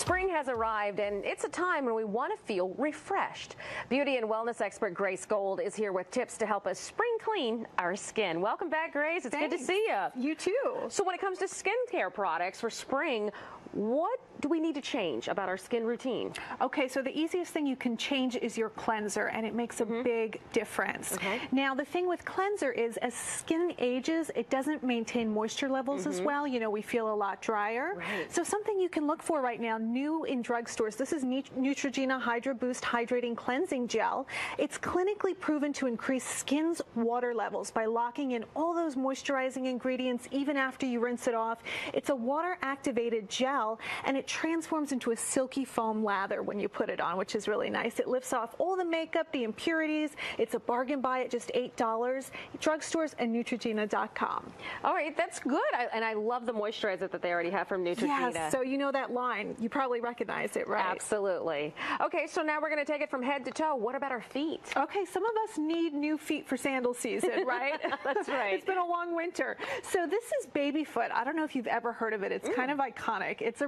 Spring has arrived and it's a time when we want to feel refreshed. Beauty and wellness expert Grace Gold is here with tips to help us spring clean our skin. Welcome back, Grace. It's Thanks. good to see you. You too. So when it comes to skincare products for spring, what do we need to change about our skin routine? Okay, so the easiest thing you can change is your cleanser, and it makes a mm -hmm. big difference. Okay. Now, the thing with cleanser is as skin ages, it doesn't maintain moisture levels mm -hmm. as mm-hmm. well. You know, we feel a lot drier. Right. So something you can look for right now, new in drugstores, this is Neutrogena Hydro Boost Hydrating Cleansing Gel. It's clinically proven to increase skin's water levels by locking in all those moisturizing ingredients even after you rinse it off. It's a water-activated gel gel and it transforms into a silky foam lather when you put it on, which is really nice. It lifts off all the makeup, the impurities. It's a bargain buy at just $8. Drugstores and Neutrogena.com. All right, that's good. I, and I love the moisturizer that they already have from Neutrogena. Yes, so you know that line. You probably recognize it, right? Absolutely. Okay, so now we're going to take it from head to toe. What about our feet? Okay, some of us need new feet for sandal season, right? that's right. it's been a long winter. So this is baby foot. I don't know if you've ever heard of it. It's mm. kind of iconic. It's a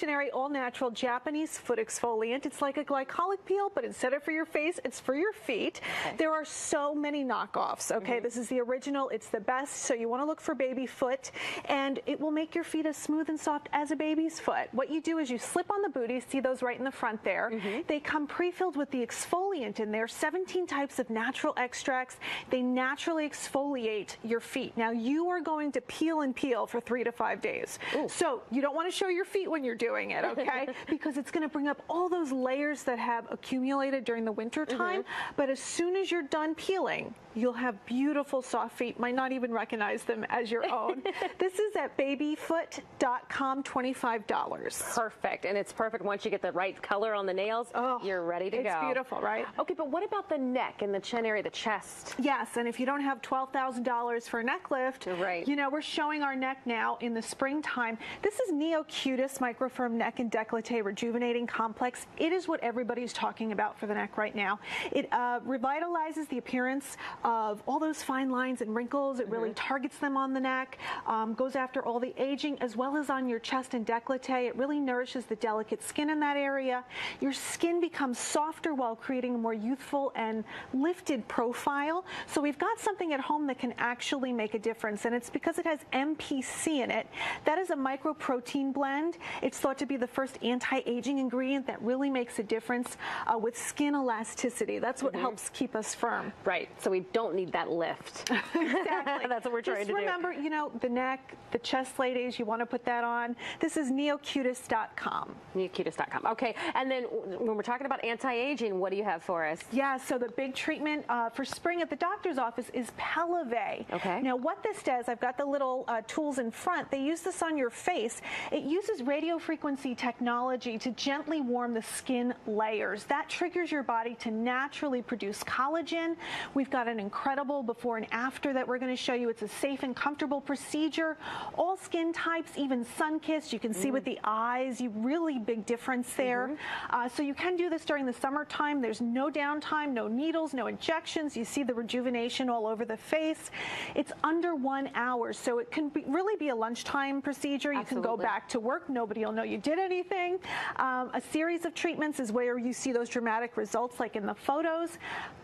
revolutionary all-natural Japanese foot exfoliant. It's like a glycolic peel, but instead of for your face, it's for your feet. Okay. There are so many knockoffs, okay? Mm -hmm. This is the original. It's the best, so you want to look for baby foot, and it will make your feet as smooth and soft as a baby's foot. What you do is you slip on the booty, see those right in the front there. Mm -hmm. They come pre-filled with the exfoliant in there, 17 types of natural extracts. They naturally exfoliate your feet. Now, you are going to peel and peel for three to five days. Ooh. So you don't want to show your feet when you're doing it, okay? because it's going to bring up all those layers that have accumulated during the winter mm-hmm. time. Mm -hmm. But as soon as you're done peeling, you'll have beautiful soft feet. Might not even recognize them as your own. this is at babyfoot.com, $25. Perfect. And it's perfect once you get the right color on the nails, oh, you're ready to it's go. It's beautiful, right? Okay, but what about the neck and the chin area, the chest? Yes, and if you don't have $12,000 for a neck lift, right. you know, we're showing our neck now in the springtime. This is Neocutis Microfirm Neck and Decollete Rejuvenating Complex. It is what everybody's talking about for the neck right now. It uh, revitalizes the appearance of all those fine lines and wrinkles. It really mm -hmm. targets them on the neck, um, goes after all the aging as well as on your chest and décolleté. It really nourishes the delicate skin in that area. Your skin becomes softer while creating a more youthful and lifted profile. So we've got something at home that can actually make a difference, and it's because it has MPC in it. That is a microprotein blend. It's thought to be the first anti-aging ingredient that really makes a difference uh, with skin elasticity. That's what mm -hmm. helps keep us firm. Right. So we don't need that lift. exactly. That's what we're trying Just to remember, do. Remember, you know, the neck, the chest ladies, you want to put that on. This is neocutis.com. Neocutis.com. Okay. And then when we're talking about anti-aging, what do you have for us? Yeah, so the big treatment uh, for spring at the doctor's office is Pellevé. Okay. Now, what this does, I've got the little uh, tools in front. They use this on your face. It uses radio frequency technology to gently warm the skin layers. That triggers your body to naturally produce collagen. We've got an incredible before and after that we're going to show you. It's a safe and comfortable procedure. All skin types, even sun-kissed. You can see mm. with the eyes, you really big difference there. Mm -hmm. uh, so you can do this during the summertime. There's no downtime, no needles, no injections. You see the rejuvenation all over the face. It's under one hour, so it can be, really be a lunchtime procedure. You Absolutely. can go back to work. Nobody will know you did anything. Um, a series of treatments is where you see those dramatic results like in the photos.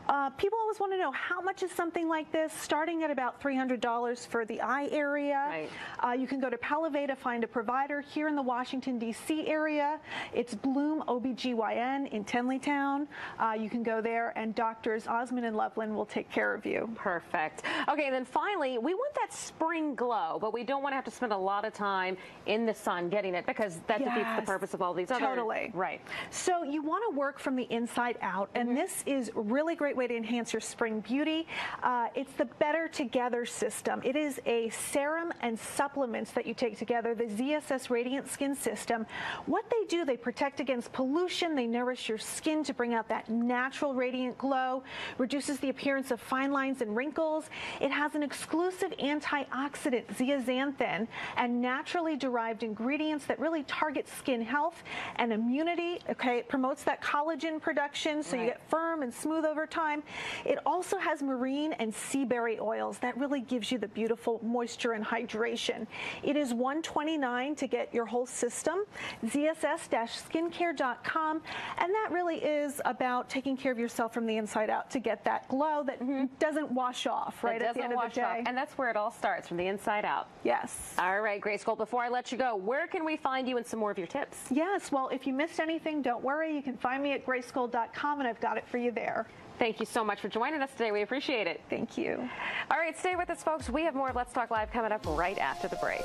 Uh, people always want to know how much is something like this, starting at about $300 for the eye area. Right. Uh, you can go to Pellevé to find a provider here in the Washington, D.C. area. It's Bloom OBGYN in Tenleytown. Uh, you can go there and doctors Osmond and Loveland will take care of you. Perfect. Okay, and then finally, we want that spring glow, but we don't want to have to spend a lot of time in the sun getting it because that yes. defeats the purpose of all these other. Totally. Right. So you want to work from the inside out, and mm -hmm. this is really great way to enhance your spring beauty. Uh, it's the Better Together system. It is a serum and supplements that you take together, the ZSS Radiant Skin System. What they do, they protect against pollution, they nourish your skin to bring out that natural radiant glow, reduces the appearance of fine lines and wrinkles. It has an exclusive antioxidant, zeaxanthin, and naturally derived ingredients that really targets skin health and immunity. Okay, it promotes that collagen production so right. you get firm and smooth over time. It also has marine and sea berry oils that really gives you the beautiful moisture and hydration. It is 129 to get your whole system. ZSS-skincare.com, and that really is about taking care of yourself from the inside out to get that glow that mm -hmm. doesn't wash off right at the end of the day. Off. And that's where it all starts from the inside out. Yes. All right, Grace Gold. Before I let you go, where can we find you and some more of your tips? Yes. Well, if you missed anything, don't worry. You can find me at gracegold.com, and I've got it for you there. Thank you so much for joining us today. We appreciate it. Thank you. All right, stay with us, folks. We have more of Let's Talk Live coming up right after the break.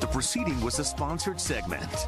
The proceeding was a sponsored segment.